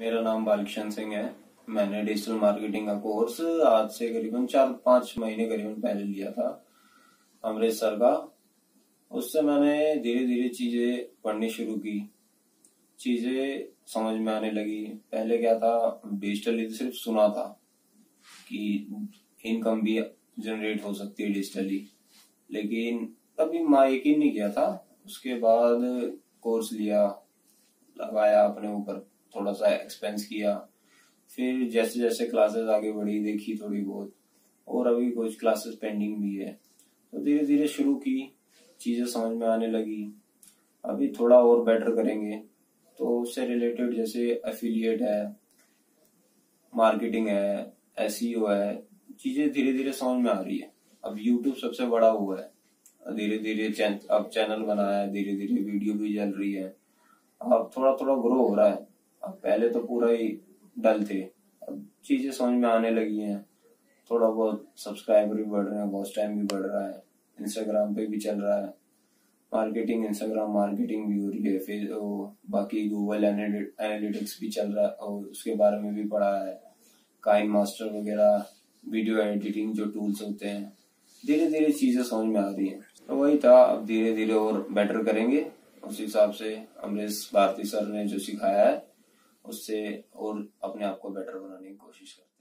मेरा नाम बालकिशन सिंह है। मैंने डिजिटल मार्केटिंग का कोर्स आज से करीबन चार, पाँच महीने करीबन पहले लिया था अमृतसर का। उससे मैंने धीरे धीरे चीज़ें पढ़नी शुरू की। चीज़ें समझ में आने लगी। पहले क्या था डिजिटली तो सिर्फ़ सुना था कि इनकम भी जनरेट हो सकती है डिजिटली लेकिन कभी माँ यकीन नहीं किया था। उसके बाद कोर्स लिया, लगाया अपने ऊपर। थोड़ा सा एक्सपेंस किया। फिर जैसे जैसे क्लासेस आगे बढ़ी, देखी थोड़ी बहुत। और अभी कुछ क्लासेस पेंडिंग भी है। तो धीरे धीरे शुरू की, चीज़ें समझ में आने लगी। अभी थोड़ा और बेटर करेंगे। तो उससे रिलेटेड जैसे एफिलिएट है मार्केटिंग है एस e है, चीज़ें धीरे धीरे समझ में आ रही है। अब यूट्यूब सबसे बड़ा हुआ है। धीरे धीरे अब चैनल बनाया है धीरे धीरे वीडियो भी चल रही है। अब थोड़ा थोड़ा ग्रो हो रहा है। अब पहले तो पूरा ही डल थे। अब चीज़ें समझ में आने लगी हैं। थोड़ा बहुत सब्सक्राइबर भी बढ़ रहे हैं वॉच टाइम भी बढ़ रहा है इंस्टाग्राम पे भी चल रहा है। मार्केटिंग इंस्टाग्राम मार्केटिंग भी हो रही है फिर बाकी गूगल एनालिटिक्स भी चल रहा है, और उसके बारे में भी पढ़ा है। काइन मास्टर वगैरह वीडियो एडिटिंग जो टूल्स होते हैं धीरे धीरे चीज़ें समझ में आ रही है। तो वही था, अब धीरे धीरे और बेटर करेंगे। उस हिसाब से अमरीश भारती सर ने जो सिखाया है उससे और अपने आप को बेटर बनाने की कोशिश करें